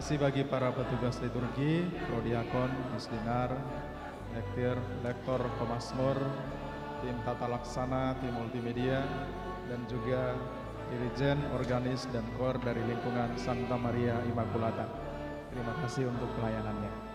kasih bagi para petugas liturgi, prodiakon, misdinar, lektir, lektor, pemasmur, tim tata laksana, tim multimedia, dan juga dirijen, organis, dan kor dari lingkungan Santa Maria Immaculata. Terima kasih untuk pelayanannya.